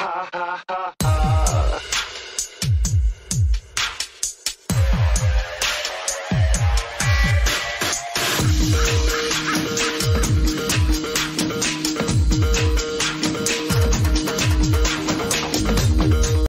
ha ha ha ha.